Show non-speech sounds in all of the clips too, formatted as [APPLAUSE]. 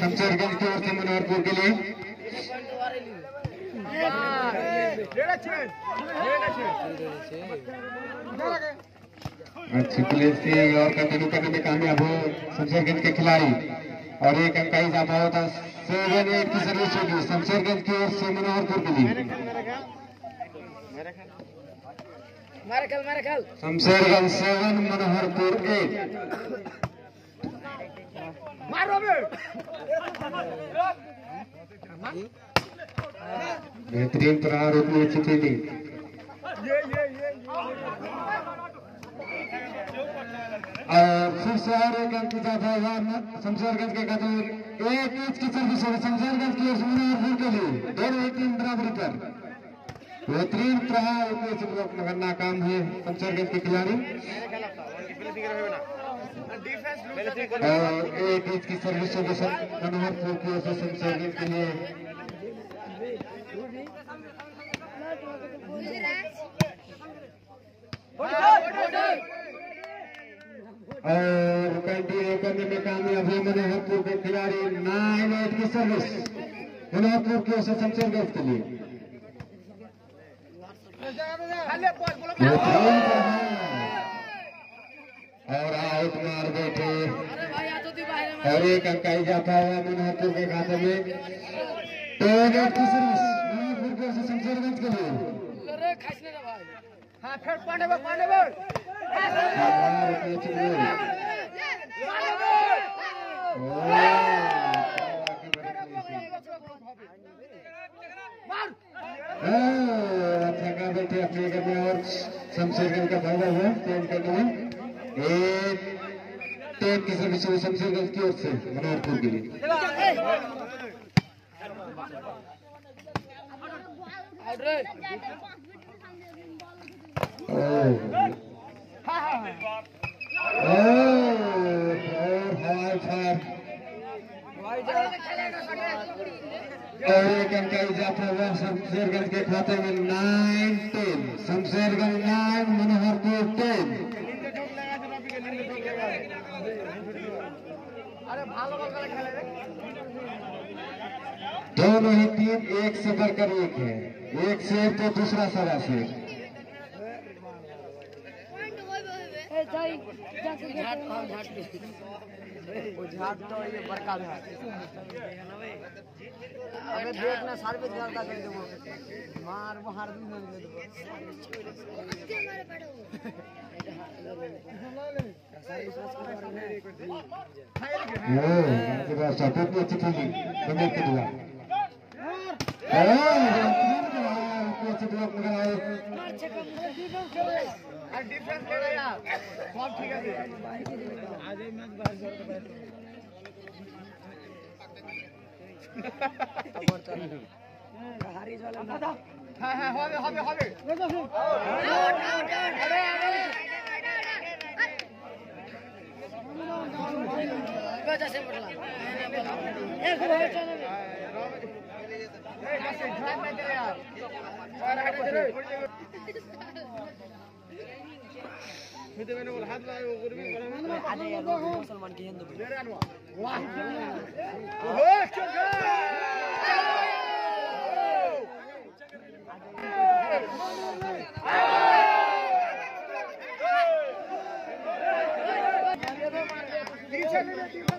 शमशेरगंज की ओर से मनोहरपुर के लिए। अच्छी प्लेस थी, और कंटिन्यू करने में कामयाब हो शमशेरगंज के खिलाड़ी। और एक अंक का इजाफा होता सेवन एट की सर्विस होगी शमशेरगंज की ओर से मनोहरपुर के लिए। शमशेरगंज सेवन, मनोहरपुर एट मारो बे बेहतरीन प्रहार उतनी और फिर और एक शमशेरगंज के खाते एक इंच की सर्विस है शमशेरगंज की ओर से मनोहरपुर के लिए दोनों ही टीम बराबरी पर बेहतरीन प्रहार उतनी मगर नाकाम हुए शमशेरगंज के खिलाड़ी। और एक की सर्विस होगी सर मनोहरपुर की ओर से के लिए। और कंटिन्यू करने में कामयाब हुए मनोहरपुर के खिलाड़ी नाइन एट की सर्विस मनोहरपुर की ओर से शमशेरगंज के लिए। और आउट मार बैठे अरे भाई आ दी बाहर में। और एक अंक जाता हुआ मनोहरपुर के खाते में टेन एट की सर्विस से शमशेरगंज के लिए। हाँ अच्छी है। अपने घर में और शमशेरगंज का फ़ायदा हुआ चेंज करने में टेन की हुई शमशेरगंज की ओर से मनोहरपुर के लिए शमशेरगंज के खाते में nine ten Shamsherganj nine Manoharpur ten दोनों ही टीम एक से बढ़कर एक है। एक शेर तो दूसरा सवा जाके झाट तो ये बड़का झाट। अबे देख ना सर्विस करता कर देबो मार भी दे पास [LAUGHS] सपोर्ट भी अच्छी खेली कमेट के दिया अच्छे ब्लॉक लगा है डिफरेंस ले रहा यार बहुत ठीक है आज ही मैच बाहर ज़ोर पे हारी वाला हाँ हाँ होवे होवे होवे आउट आउट आउट अरे अरे विवाह के चाबीस ने चाचा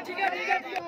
ठीक है ठीक है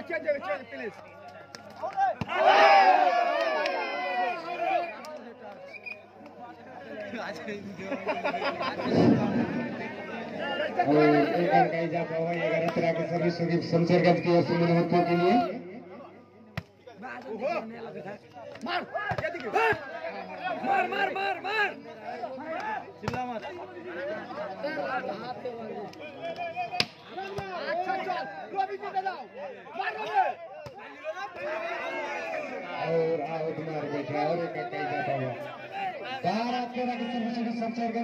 ঠিক আছে ঠিক আছে প্লিজ शमशेरगंज की लिए मार मार मार मार अच्छा चल रवि को दे और आउट मार बैठा उधर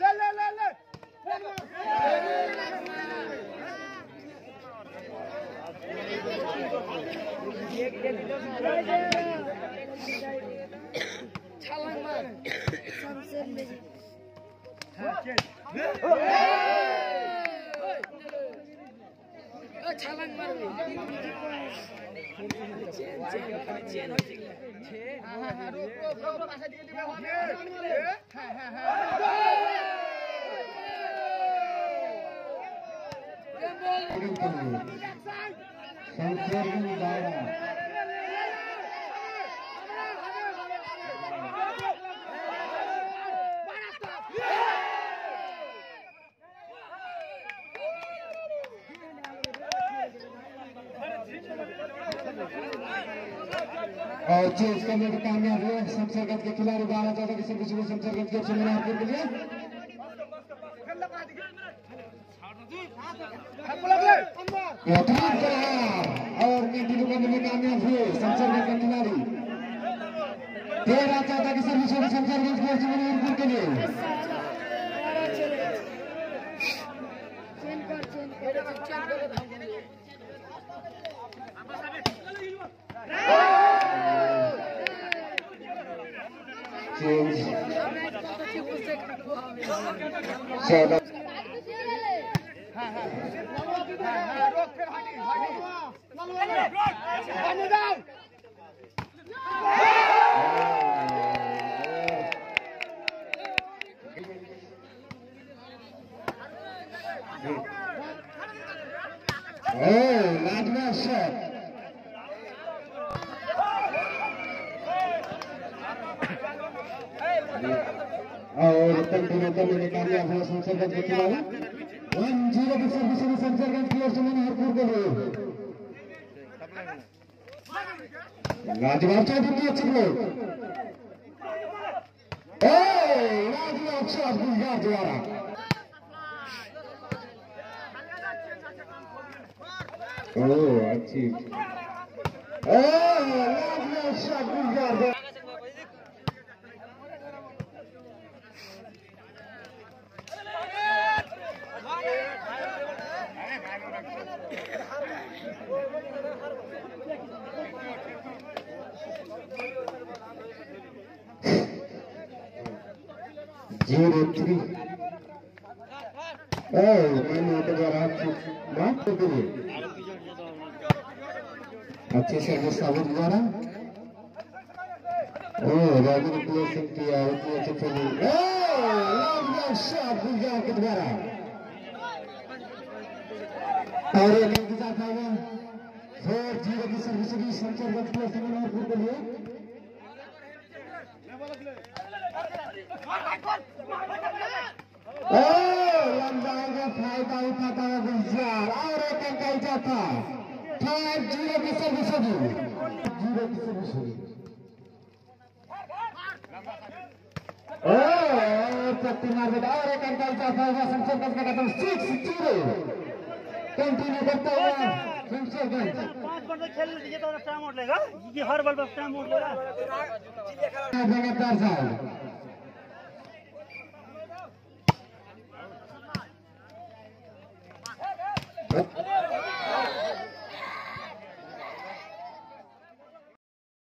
ले ले ले ले छलांग मार रोक रोक रोक पासा दिके दिबे हाँ हाँ शमशेरगंज बारह और चेंज करने में कामयाब हुए शमशेरगंज के खिलाड़ी बारह चौदह की सर्विस हुई शमशेरगंज के मनोहरपुर के लिए। और कामयाब हुए शमशेरगंज के खिलाड़ी। तेरह चौदह की सर्विस शमशेरगंज के मनोहरपुर के लिए चेंज चौदह Oh, लाजवाब शॉट और कंटिन्यू करने में कामयाब हुआ शमशेरगंज के खिलाड़ी वन ज़ीरो की सर्विस शमशेरगंज की लिए। इतनी अच्छी लोग। शॉट गुलजार द्वारा ओ अच्छी। ओ लाजवाब गुलजार द्वारा ज़ीरो थ्री ओह मैंने के द्वारा माफ़ कर दिए अच्छे सर्विस साबित द्वारा ओह राजू प्लेसिंग किया उतनी अच्छी चली। ओह लाजवाब शॉट गुलजार के द्वारा। और एक इंतज़ार था वो फोर ज़ीरो की सर्विस भी शमशेरगंज प्लस मनोहरपुर के लिए ओ लंबाई का फ़ायदा उठाता है गुलजार। और एक अंक आई जाता फाइव ज़ीरो की सर्विस होगी ज़ीरो। की सर्विस होगी ओ और मार देता और एक अंक आई जाता है। शमशेरगंज का खत्म सिक्स ज़ीरो कंटिन्यू करता शमशेरगंज पाँच बॉल में खेल लीजिए तो टाइम आउट लेगा। ये हर बॉल पर टाइम आउट लेगा लगातार साहब